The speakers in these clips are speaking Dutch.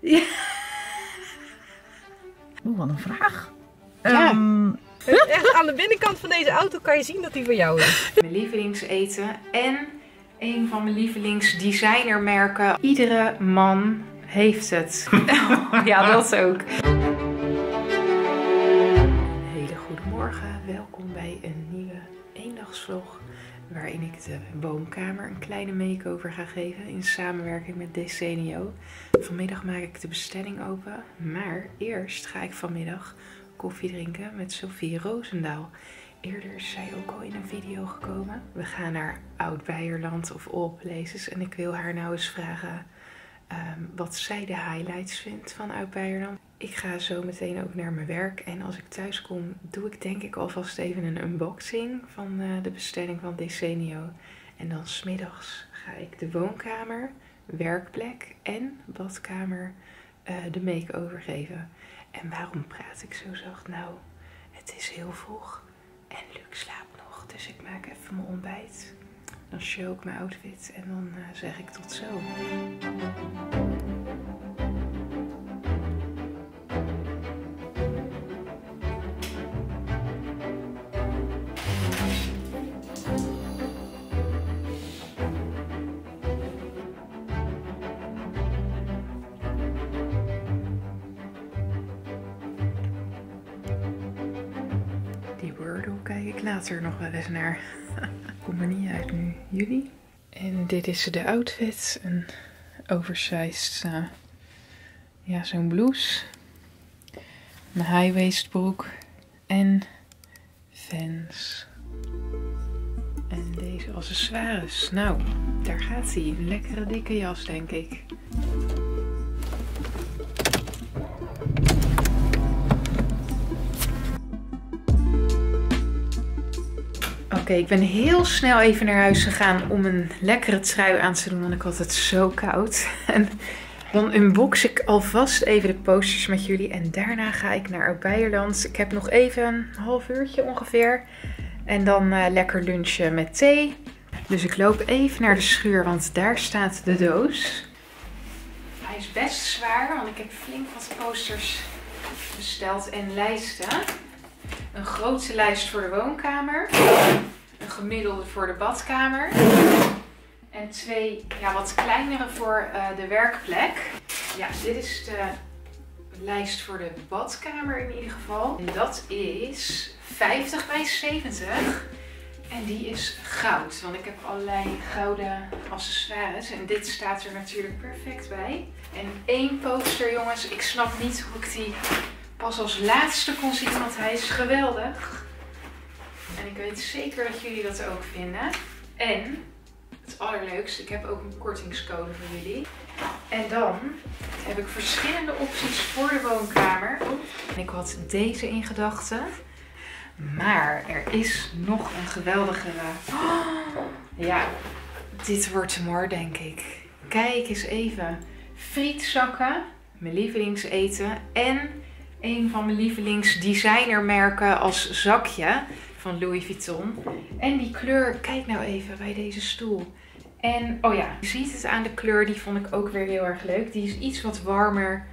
Ja. Oeh, wat een vraag. Ja. Ehm, Echt aan de binnenkant van deze auto kan je zien dat die van jou is. Mijn lievelingseten en een van mijn lievelingsdesignermerken. Iedere man heeft het. ja, dat ook. Een hele goede morgen. Welkom bij een nieuwe eendagsvlog. Waarin ik de woonkamer een kleine make-over ga geven in samenwerking met Decenio. Vanmiddag maak ik de bestelling open. Maar eerst ga ik vanmiddag koffie drinken met Sophie Roosendaal. Eerder is zij ook al in een video gekomen. We gaan naar Oud-Beierland of All. En ik wil haar nou eens vragen ehm, wat zij de highlights vindt van Oud-Beierland. Ik ga zo meteen ook naar mijn werk. En als ik thuis kom, doe ik denk ik alvast even een unboxing van eh, de bestelling van Decenio. En dan smiddags ga ik de woonkamer, werkplek en badkamer eh, de make-over geven. En waarom praat ik zo zacht? Nou, het is heel vroeg en Luc slaapt nog. Dus ik maak even mijn ontbijt. Dan show ik mijn outfit en dan eh, zeg ik tot zo. Die kijk ik later nog wel eens naar. Niet uit nu. Jullie? En dit is de outfit. Een oversized, eh, ja, zo'n blouse. Een high-waist broek. En Vans. En deze accessoires. Nou, daar gaat hij. Een lekkere dikke jas, denk ik. Ik ben heel snel even naar huis gegaan om een lekkere trui aan te doen, want ik had het zo koud. En dan unbox ik alvast even de posters met jullie en daarna ga ik naar Oud-Beierland. Ik heb nog even een half uurtje ongeveer en dan eh, lekker lunchen met thee. Dus ik loop even naar de schuur, want daar staat de doos. Hij is best zwaar, want ik heb flink wat posters besteld en lijsten. Een grote lijst voor de woonkamer. Een gemiddelde voor de badkamer. En twee ja, wat kleinere voor eh, de werkplek. Ja, dit is de lijst voor de badkamer in ieder geval. En dat is 50 bij 70. En die is goud. Want ik heb allerlei gouden accessoires. En dit staat er natuurlijk perfect bij. En één poster, jongens. Ik snap niet hoe ik die pas als laatste kon zien, want hij is geweldig. En ik weet zeker dat jullie dat ook vinden. En het allerleukste, ik heb ook een kortingscode voor jullie. En dan heb ik verschillende opties voor de woonkamer. En ik had deze in gedachten. Maar er is nog een geweldigere. Ja, dit wordt te mooi, denk ik. Kijk eens even. Frietzakken, mijn lievelingseten. En een van mijn lievelingsdesignermerken als zakje van Louis Vuitton. En die kleur, kijk nou even bij deze stoel. En oh ja, je ziet het aan de kleur, die vond ik ook weer heel erg leuk. Die is iets wat warmer,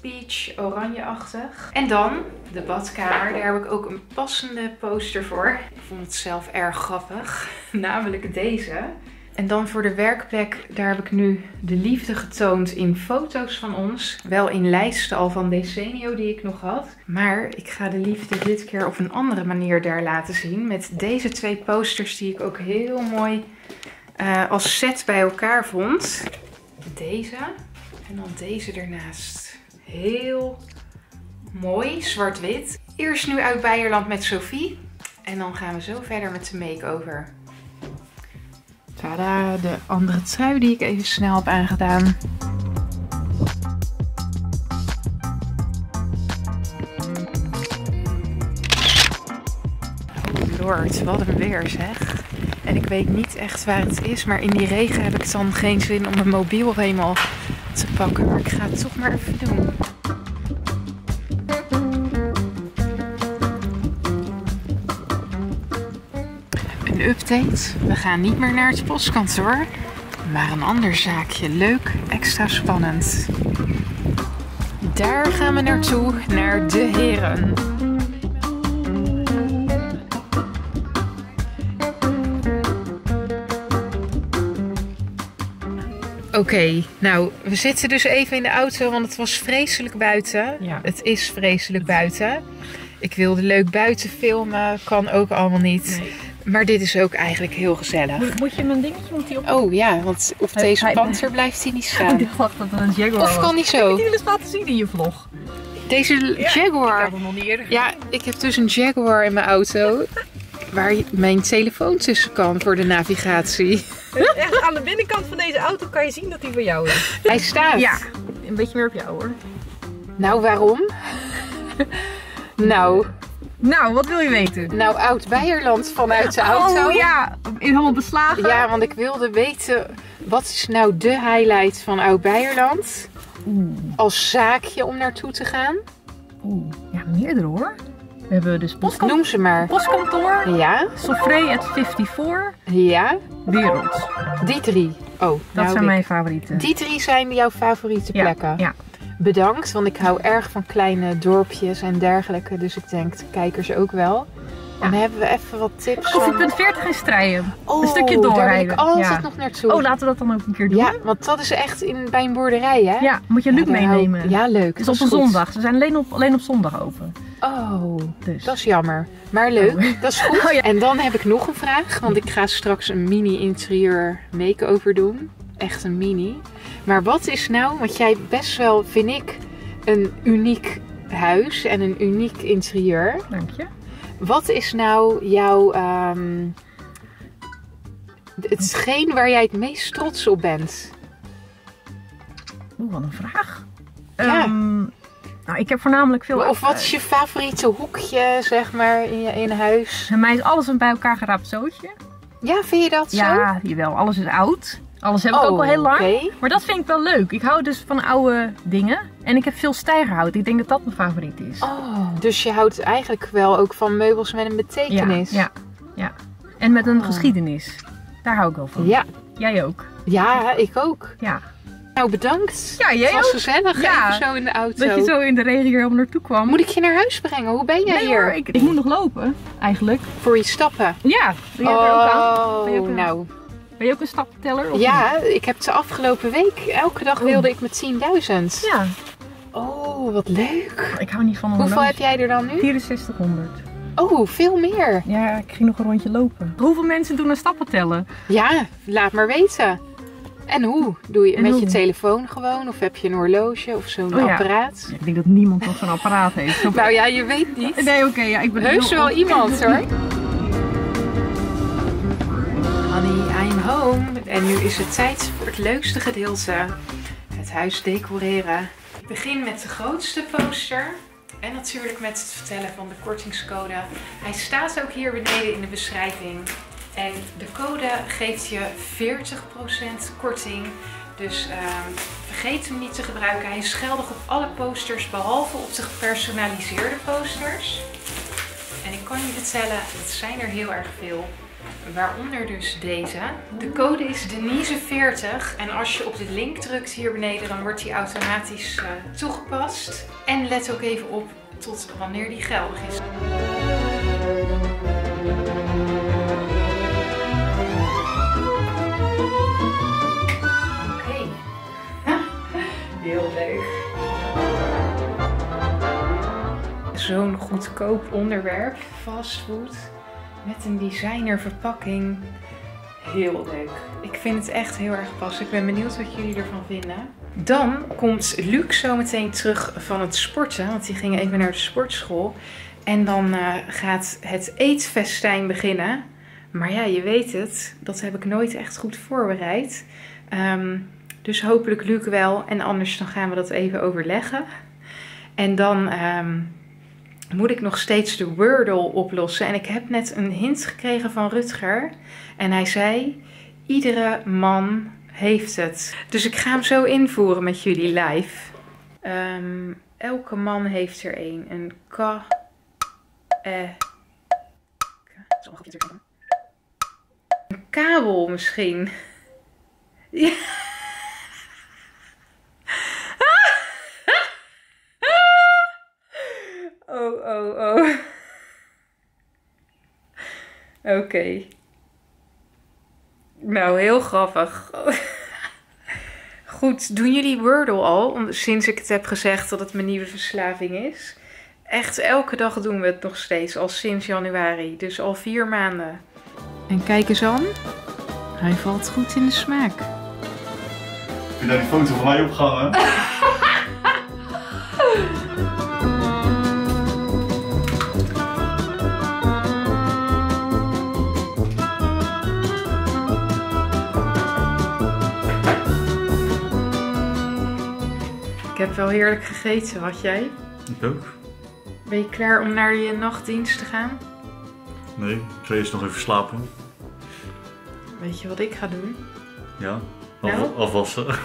peach, oranje-achtig. En dan de badkamer, daar heb ik ook een passende poster voor. Ik vond het zelf erg grappig, namelijk deze. En dan voor de werkplek, daar heb ik nu de liefde getoond in foto's van ons. Wel in lijsten al van Decenio die ik nog had. Maar ik ga de liefde dit keer op een andere manier daar laten zien. Met deze twee posters die ik ook heel mooi uh, als set bij elkaar vond. Deze en dan deze ernaast. Heel mooi, zwart-wit. Eerst nu uit Beierland met Sophie. En dan gaan we zo verder met de make-over. Tada, de andere trui die ik even snel heb aangedaan. Lord, wat een weer zeg. En ik weet niet echt waar het is, maar in die regen heb ik dan geen zin om mijn mobiel helemaal te pakken. Maar ik ga het toch maar even doen. Update. We gaan niet meer naar het postkantoor, maar een ander zaakje. Leuk, extra spannend. daar gaan we naartoe, naar de heren. Oké, nou, we zitten dus even in de auto, want het was vreselijk buiten. Ja. Het is vreselijk buiten. Ik wilde leuk buiten filmen, kan ook allemaal niet. Maar dit is ook eigenlijk heel gezellig. Moet, moet je mijn dingetje, moet die op? Oh ja, want Hij- deze hij- panter blijft hij niet Ik staan. dacht dat het een Jaguar Of kan niet Heb zo? die wel eens laten zien in je vlog? Deze Ik Jaguar. heb hem nog niet eerder Ja, ik heb dus een Jaguar in mijn auto. Waar mijn telefoon tussen kan voor de navigatie. Echt aan de binnenkant van deze auto kan je zien dat die van jou is. Hij staat. Ja, een beetje meer op jou hoor. Nou, waarom? nou, Nou, wat wil je weten? nou Oud-Beierland vanuit de auto. Oh ja, helemaal beslagen. Ja, want ik wilde weten, wat is nou de highlight van Oud-Beierland? Als zaakje om naartoe te gaan? oeh. Ja, meerdere hoor. We hebben dus postkant- Noem ze maar. postkantoor, Ja, Sofré at 54, ja, Wereld. die drie. Oh, Dat nou, zijn ik- mijn favorieten. Die drie zijn jouw favoriete ja, plekken? ja. Bedankt, want ik hou erg van kleine dorpjes en dergelijke. Dus ik denk de kijkers ook wel. En dan hebben we even wat tips van... Koffiepunt 40 in Strijden. Oh, een stukje daar wil doorrijden. ik altijd Ja. nog naartoe. Oh, laten we dat dan ook een keer doen. Ja, want dat is echt in, bij een boerderij, hè? Ja, moet je Ja, Luc daar hou meenemen. Ja, leuk. Het is op een zondag. Ze zijn alleen op, alleen op zondag open. Oh, Dus. dat is jammer. Maar leuk, Oh. dat is goed. Oh. En dan heb ik nog een vraag, want ik ga straks een mini interieur make-over doen. Echt een mini. Maar wat is nou, want jij best wel, vind ik, een uniek huis en een uniek interieur. Dank je. Wat is nou jouw, ehm, hetgeen waar jij het meest trots op bent? Oeh, wat een vraag. Ja. Ehm, nou, ik heb voornamelijk veel... Of wat is je favoriete hoekje, zeg maar, in je in huis? Bij mij is alles een bij elkaar geraapt zootje. Ja, vind je dat zo? Ja, jawel. Alles is oud. Alles heb ik ook al heel lang. Oh, oké. Maar dat vind ik wel leuk. Ik hou dus van oude dingen. En ik heb veel stijgerhout. Ik denk dat dat mijn favoriet is. Oh, dus je houdt eigenlijk wel ook van meubels met een betekenis. Ja, ja, ja. En met een Oh. geschiedenis. Daar hou ik wel van. ja. Jij ook. Ja, ik ook. Ja. Nou, bedankt. Ja, jij Het was ook. gezellig, Ja. even zo in de auto. Dat je zo in de regen hier helemaal naartoe kwam. Moet ik je naar huis brengen? Hoe ben jij Nee hier? hoor, ik, ik moet nog lopen. Eigenlijk. Voor je stappen? Ja. Ben jij er ook aan? Oh, Ben je ook aan? nou. Ben je ook een stapteller? of Ja, ik heb de afgelopen week, elke dag Oh. wilde ik met 10.000. niet? Ja. Oh, wat leuk. Ik hou niet van een Hoeveel heb jij er dan nu? 6400. Oh, veel meer. Ja, ik ging nog een rondje lopen. Hoeveel mensen doen een stappen tellen? Ja, laat maar weten. En hoe? Doe je En met hoe? je telefoon gewoon? Of heb je een horloge of zo'n Oh ja. apparaat? Ja, ik denk dat niemand nog zo'n apparaat heeft. Zo- Nou ja, je weet niet. Nee, oké. ja, ik ben Heus heel- wel iemand hoor. I'm home. En nu is het tijd voor het leukste gedeelte. Het huis decoreren. Ik begin met de grootste poster. En natuurlijk met het vertellen van de kortingscode. Hij staat ook hier beneden in de beschrijving. En de code geeft je 40% korting. Dus ehm, vergeet hem niet te gebruiken. Hij is geldig op alle posters behalve op de gepersonaliseerde posters. En ik kan je vertellen, het zijn er heel erg veel. Waaronder dus deze. De code is Denise40. En als je op de link drukt hier beneden, dan wordt die automatisch eh, toegepast. En let ook even op tot wanneer die geldig is. Oké. Heel leuk. Zo'n goedkoop onderwerp, fastfood, met een designer verpakking. Heel leuk. Ik vind het echt heel erg pas. Ik ben benieuwd wat jullie ervan vinden. Dan komt Luc zo meteen terug van het sporten, want die ging even naar de sportschool. En dan eh, gaat het eetfestijn beginnen. Maar ja, je weet het, dat heb ik nooit echt goed voorbereid. Ehm, dus hopelijk Luc wel. En anders dan gaan we dat even overleggen. En dan ehm, moet ik nog steeds de Wordle oplossen. En ik heb net een hint gekregen van Rutger. En hij zei: iedere man heeft het. Dus ik ga hem zo invoeren met jullie live. Ehm, elke man heeft er één. Een ka. Eh. ka- zeggen. Een kabel misschien. Ja. Oh, oh, oh. Oké. Nou, heel grappig. Goed, doen jullie Wordle al? Sinds ik het heb gezegd dat het mijn nieuwe verslaving is. Echt, elke dag doen we het nog steeds, al sinds januari. Dus al vier maanden. En kijk eens aan. Hij valt goed in de smaak. Heb je daar die foto van mij opgehangen? heb wel heerlijk gegeten, wat jij? Ik ook. Ben je klaar om naar je nachtdienst te gaan? Nee, ik ga eerst nog even slapen. Weet je wat ik ga doen? Ja. Af, Nou? Afwassen.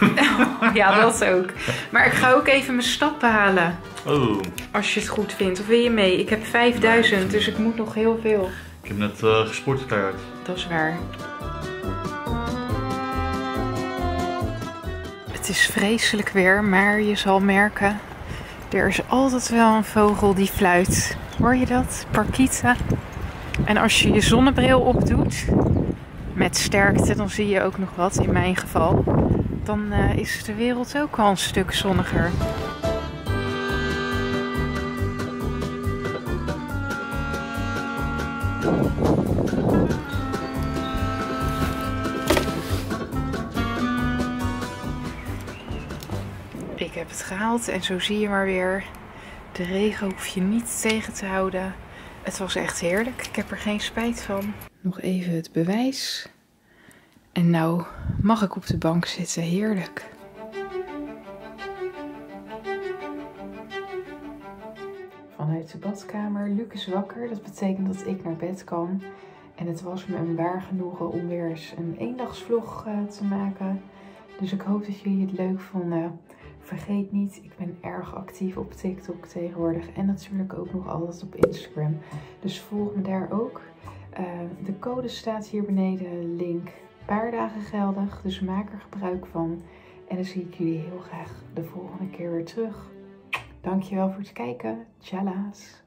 Ja, dat ook. Maar ik ga ook even mijn stappen halen. Oh, Als je het goed vindt. Of wil je mee? Ik heb 5000, dus ik moet nog heel veel. ik heb net eh gesport keihard. Dat is waar. Het is vreselijk weer, maar je zal merken... Er is altijd wel een vogel die fluit. Hoor je dat? Parkieten. En als je je zonnebril opdoet... Met sterkte, dan zie je ook nog wat in mijn geval. Dan eh, is de wereld ook al een stuk zonniger. Heb het gehaald en zo zie je maar weer. De regen hoef je niet tegen te houden. Het was echt heerlijk. Ik heb er geen spijt van. Nog even het bewijs. En nou mag ik op de bank zitten. Heerlijk. Vanuit de badkamer. Luc is wakker. Dat betekent dat ik naar bed kan. En het was me een waar genoegen om weer eens een eendagsvlog eh, te maken. Dus ik hoop dat jullie het leuk vonden. Vergeet niet, ik ben erg actief op TikTok tegenwoordig. En natuurlijk ook nog altijd op Instagram. Dus volg me daar ook. Eh, de code staat hier beneden, link. Paar dagen geldig, dus maak er gebruik van. En dan zie ik jullie heel graag de volgende keer weer terug. Dankjewel voor het kijken. Tjala's.